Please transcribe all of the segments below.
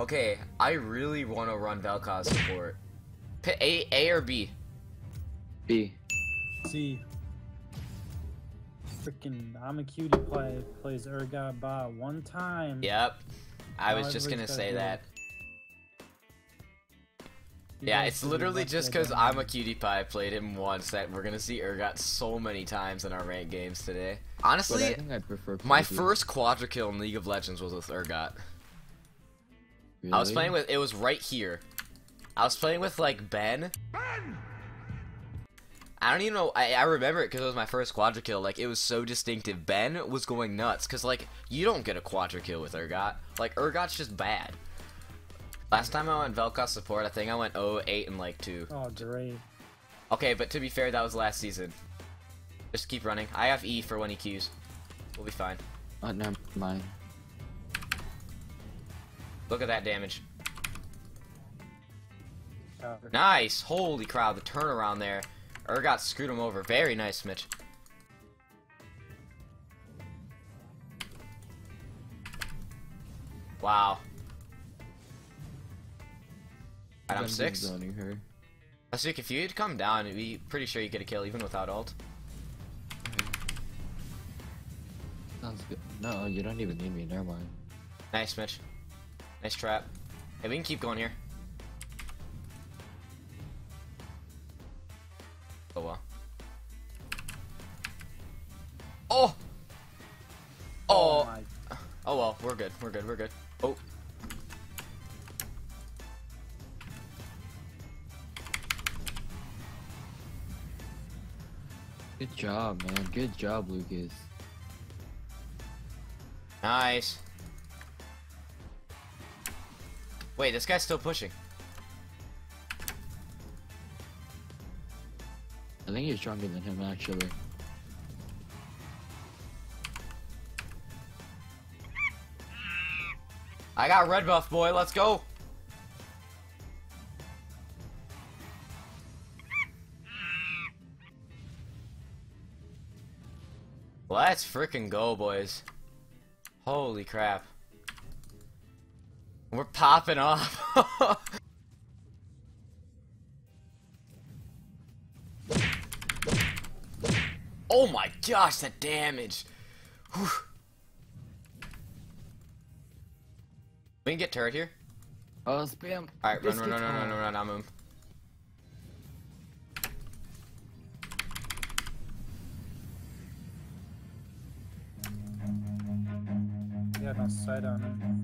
Okay, I really want to run Vel'Koz support. P A, A or B? B. C. B. Freaking, I'm a cutie play plays Urgot Ba one time. Yep. I was Oh, just gonna say that. You Yeah, it's literally lucky just because I'm a cutie pie played him once that we're gonna see Urgot so many times in our ranked games today. Honestly, I think I prefer my first quadra kill in League of Legends was with Urgot. I was playing with it was right here. I was playing with like Ben. Ben! I don't even know. I, I remember it because it was my first quadra kill. Like it was so distinctive. Ben was going nuts because like you don't get a quadra kill with Urgot. Like Urgot's just bad. Last time I went Vel'Koz support, I think I went 8, and like 2. Oh, great. Okay, but to be fair, that was last season. Just keep running. I have E for when he queues. We'll be fine. Oh, never mind. Look at that damage. Uh, Nice! Holy crowd, the turnaround there. Urgot screwed him over. Very nice, Mitch. Wow. Alright, I'm Ben's six. zoning her. Asuk, if you'd come down, I'd be pretty sure you get a kill even without ult. Sounds good. No, you don't even need me. Never mind. Nice, Mitch. Nice trap. Hey, we can keep going here. Oh well. Oh! oh! Oh! my. Oh well, we're good, we're good, we're good. Oh. Good job, man. Good job, Lucas. Nice. Wait, this guy's still pushing. I think you're stronger than him, actually. I got red buff, boy, let's go! Let's freaking go, boys. Holy crap. We're popping off. oh my gosh, that damage. Whew. We can get turret here. Oh, spam. Alright, run, run, run, run, run, run, run, I'm him. Yeah, no sight on him.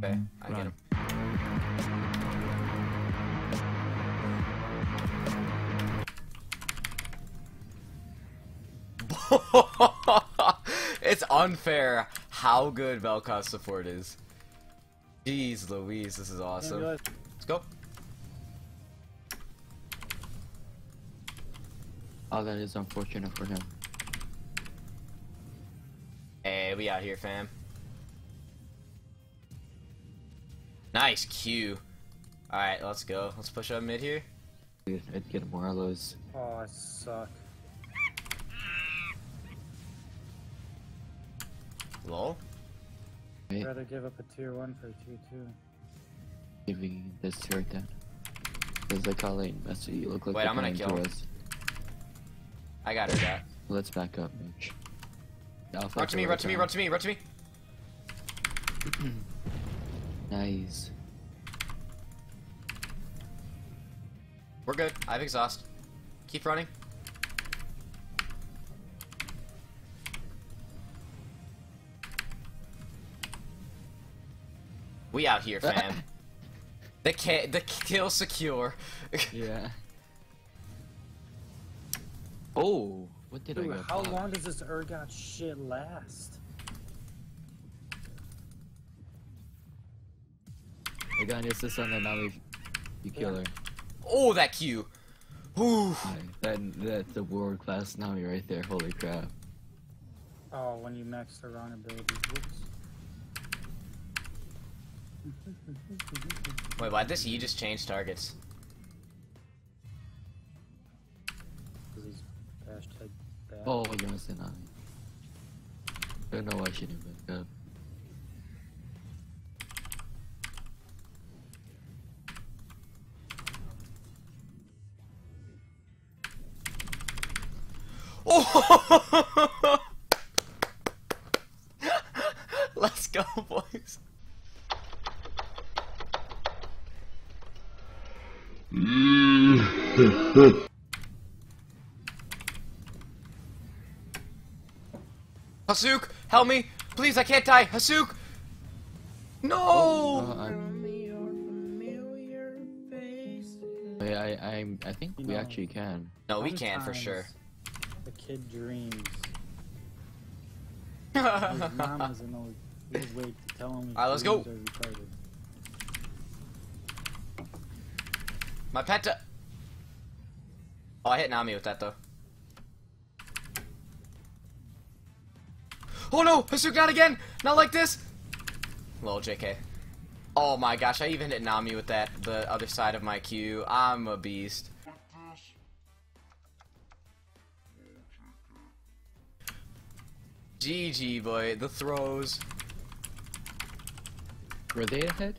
Fuck. Okay, I Run. get him. it's unfair how good Vel'Koz support is. Jeez Louise, this is awesome. Let's go. Oh, that is unfortunate for him. Hey, we out here, fam. Nice Q. Alright, let's go. Let's push up mid here. Dude, I'd get Morlos. Oh, I suck. Lol. I'd rather give up a tier 1 for a tier 2. giving this turret then. Because they call it invested. You look like Wait, I'm gonna kill to him. us. I got her, that. Let's back up, Mitch. Alpha Run to me, run to me, run to me, run to me. Nice. We're good. I have exhaust. Keep running. We out here, fam. the ki the kill secure. Yeah. Oh, what did I Dude, get? how long does this Urgot shit last? I got an assist on the Nami. You kill her. oh, that Q. Ooh. That, that's the world class Nami right there. Holy crap. Oh, when you max the wrong ability. Whoops. Wait, why'd this E just change targets? This is hashtag bad. Oh, you missed it Nami. Don't know why she didn't back up. Oh! Let's go, boys. Hasuk, help me! Please, I can't die! Hasuk! No! Uh, I'm- Wait, I, I, I think we actually can. no, we can for sure. The kid dreams. His mom always wait to tell him. Alright, let's go. My penta. Oh, I hit Nami with that though. Oh no! Hasuk not again! Not like this! Lol, JK. Oh my gosh, I even hit Nami with that, the other side of my Q. I'm a beast. GG, boy. The throws. Were they ahead?